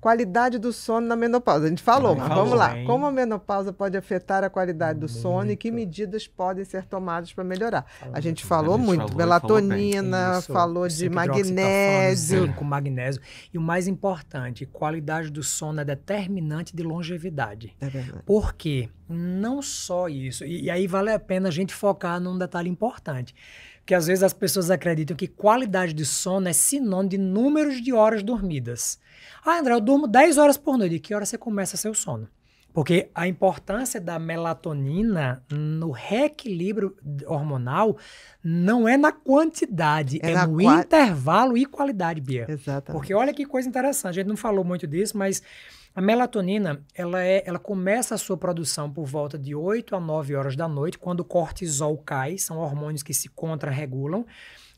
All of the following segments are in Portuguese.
Qualidade do sono na menopausa. A gente falou, mas falou, vamos lá. hein? Como a menopausa pode afetar a qualidade do sono e que medidas podem ser tomadas para melhorar? A gente falou A gente muito. falou falou. Melatonina, Isso, falou de magnésio. Zinco, magnésio. E o mais importante, qualidade do sono é determinante de longevidade. É verdade. Por quê? Não só isso. E, e aí vale a pena a gente focar num detalhe importante. Porque às vezes as pessoas acreditam que qualidade de sono é sinônimo de números de horas dormidas. Ah, André, eu durmo 10 horas por noite. De que hora você começa seu sono? Porque a importância da melatonina no reequilíbrio hormonal não é na quantidade, É é, no qua- intervalo e qualidade, Bia. Exatamente. Porque olha que coisa interessante, a gente não falou muito disso, mas a melatonina, ela, é, ela começa a sua produção por volta de 8 a 9 horas da noite, quando o cortisol cai, são hormônios que se contrarregulam.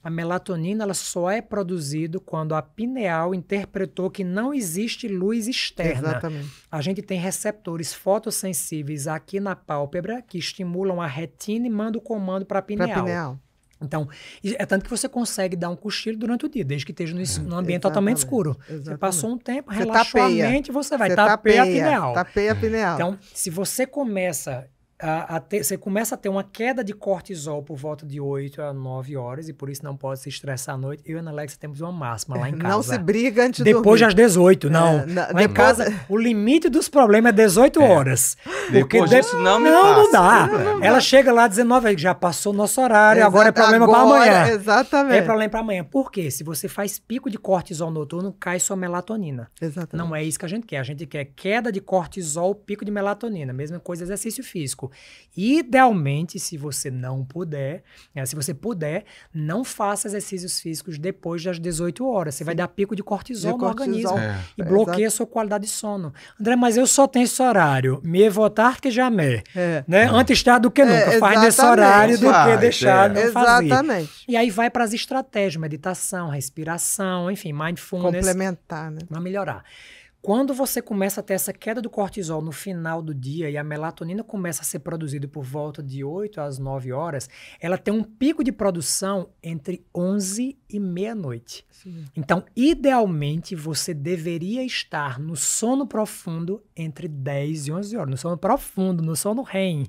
A melatonina ela só é produzido quando a pineal interpretou que não existe luz externa. Exatamente. A gente tem receptores fotossensíveis aqui na pálpebra que estimulam a retina e mandam o comando para a pineal. pineal. Então, é tanto que você consegue dar um cochilo durante o dia, desde que esteja no, es- num ambiente Exatamente, totalmente escuro. Você exatamente. passou um tempo, Você relaxou tapeia. a mente, você vai Você tapear a pineal. Tapeia a pineal. Então, se você começa a, a ter, você começa a ter uma queda de cortisol por volta de 8 a 9 horas, e por isso não pode se estressar à noite. Eu e a Ana Alexa temos uma máxima lá em casa. não se briga antes de Depois dormir. das 18, não. É, na- lá em depois- casa, o limite dos problemas é 18 horas. Porque Depois de- disso, não me não, não dá. Não, não Ela chega lá 19, aí, já passou o nosso horário, agora é Exato, problema para amanhã. Exatamente. É problema para amanhã. Por quê? Se você faz pico de cortisol noturno, cai sua melatonina. Exatamente. Não é isso que a gente quer. A gente quer queda de cortisol, pico de melatonina. Mesma coisa exercício físico. Idealmente, se você não puder, né, se você puder, não faça exercícios físicos depois das 18 horas. Você vai dar pico de cortisol De no cortisol. organismo É. e bloqueia a sua qualidade de sono. André, mas eu só tenho esse horário. Me votar que jamais. É. Né? Antes tarde do que nunca. É, Faz nesse horário do que deixar é. não fazer. Exatamente. E aí vai para as estratégias, meditação, respiração, enfim, mindfulness, Complementar, né? para melhorar. Quando você começa a ter essa queda do cortisol no final do dia e a melatonina começa a ser produzida por volta de 8 às 9 horas, ela tem um pico de produção entre 11 e meia-noite. Então, idealmente, você deveria estar no sono profundo entre 10 e 11 horas. No sono profundo, no sono REM.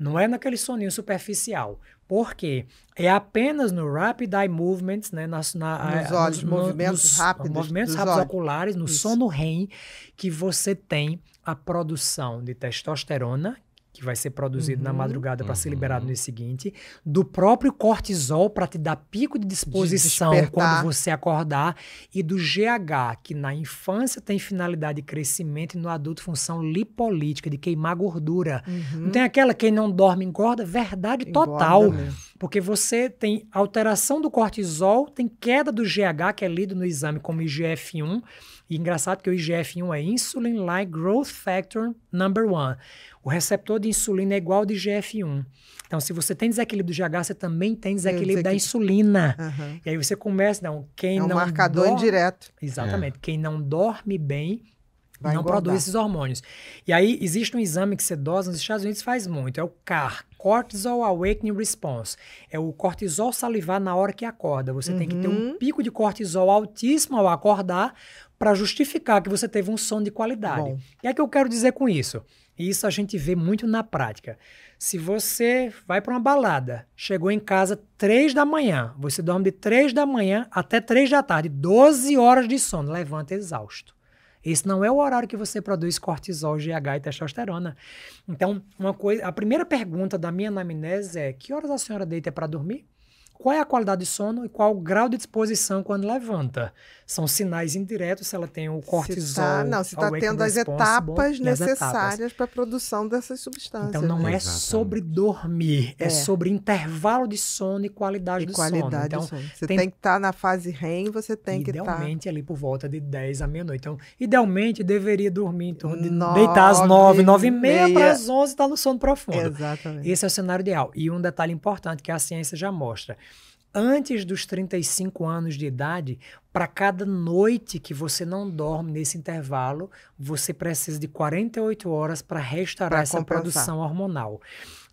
Não é naquele soninho superficial. Por quê? É apenas no rapid eye movements, né, nas, na, Nos olhos, movimentos rápidos movimentos dos rápidos olhos. oculares, no Isso. sono REM, que você tem a produção de testosterona, que vai ser produzido na Uhum. madrugada para ser liberado no dia seguinte, do próprio cortisol para te dar pico de disposição despertar. quando você acordar, e do GH, que na infância tem finalidade de crescimento e no adulto função lipolítica, de queimar gordura. Não tem aquela quem não dorme engorda? Verdade Engorda total. mesmo. Porque você tem alteração do cortisol, tem queda do GH, que é lido no exame como IGF-1. E engraçado que o IGF-1 é Insulin-like Growth Factor number one. O receptor de insulina é igual ao de IGF-1. Então, se você tem desequilíbrio do GH, você também tem desequilíbrio da insulina. Aham. E aí você começa, não, quem É um não marcador dorme- indireto. Exatamente. Quem não dorme bem Vai não engordar. produz esses hormônios. E aí existe um exame que você dosa, nos Estados Unidos faz muito, é o CAR, Cortisol Awakening Response. É o cortisol salivar na hora que acorda. Você tem que ter Uhum. um pico de cortisol altíssimo ao acordar para justificar que você teve um sono de qualidade. Bom. E é que eu quero dizer com isso? Isso a gente vê muito na prática. Se você vai para uma balada, chegou em casa três da manhã, você dorme de três da manhã até três da tarde, 12 horas de sono, levanta exausto. Esse não é o horário que você produz cortisol, GH e testosterona. Então, uma coisa, a primeira pergunta da minha anamnese é: que horas a senhora deita para dormir? Qual é a qualidade de sono e qual o grau de disposição quando levanta? São sinais indiretos se ela tem o cortisol. Se tá, não, se está tendo as etapas as etapas. necessárias para a produção dessas substâncias. Então não né? é Exatamente. sobre dormir, é. É. sobre intervalo de sono e qualidade E do qualidade sono. Então, do sono. Você tem- tem, que estar na fase REM, você tem que tá estar. idealmente ali por volta de 10 à meia-noite. Então, idealmente deveria dormir em torno de Nove, deitar às 9, 9 e meia meia. para as 11 estar no sono profundo. Exatamente. Esse é o cenário ideal. E um detalhe importante que a ciência já mostra. Antes dos 35 anos de idade, para cada noite que você não dorme nesse intervalo, você precisa de 48 horas para restaurar Pra essa compensar. produção hormonal.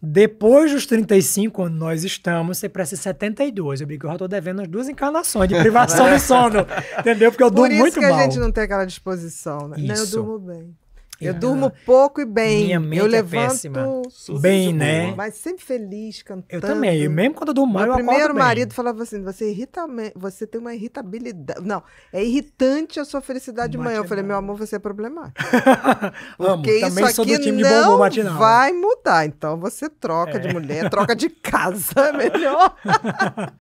Depois dos 35, onde nós estamos, você precisa de 72. Eu brinco, eu já tô devendo as duas encarnações de privação de sono. Entendeu? Porque eu Por durmo isso muito que a mal. gente não tem aquela disposição, né? Não, eu Isso. durmo bem. Eu Ah, durmo pouco e bem. minha mente eu é levanto péssima. Sorriso Bem, né? mas sempre feliz, cantando. Eu também. E mesmo quando eu durmo mal, Meu eu acordo primeiro bem. marido falava assim: você irrita, você tem uma irritabilidade. Não, é irritante a sua felicidade de manhã. Eu falei, meu amor, você é problemático. Porque Também isso sou do aqui time de não matinal. É. vai mudar. Então você troca de mulher, troca de casa, é melhor.